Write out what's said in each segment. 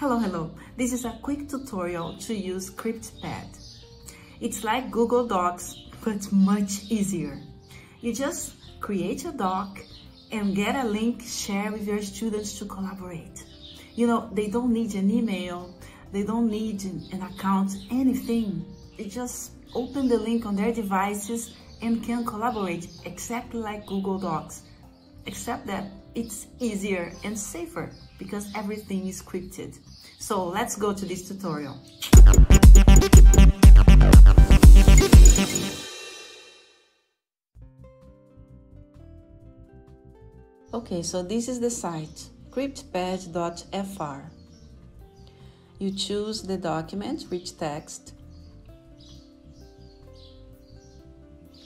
Hello, hello. This is a quick tutorial to use CryptPad. It's like Google Docs, but much easier. You just create a doc and get a link, share with your students to collaborate. You know, they don't need an email, they don't need an account, anything. They just open the link on their devices and can collaborate exactly like Google Docs, except that it's easier and safer because everything is scripted. So let's go to this tutorial. Okay, so this is the site, cryptpad.fr. You choose the document, rich text.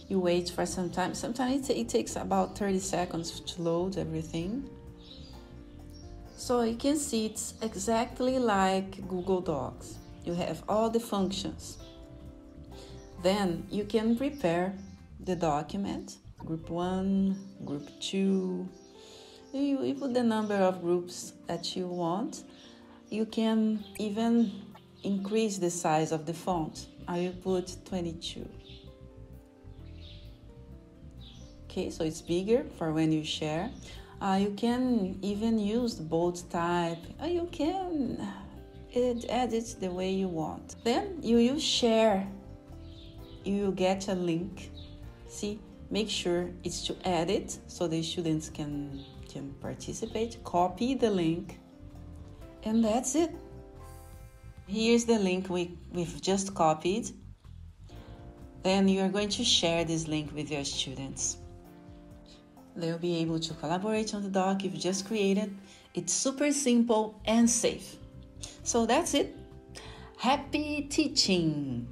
You wait for some time. Sometimes it, it takes about 30 seconds to load everything. So you can see it's exactly like Google Docs. You have all the functions. Then you can prepare the document, group one, group two. You, you put the number of groups that you want. You can even increase the size of the font. I will put 22. Okay, so it's bigger for when you share. Uh, you can even use bold type. Uh, you can edit the way you want. Then you share. You get a link. See, make sure it's to edit so the students can can participate. Copy the link, and that's it. Here's the link we, we've just copied. Then you are going to share this link with your students. They'll be able to collaborate on the doc you've just created. It's super simple and safe. So that's it. Happy teaching!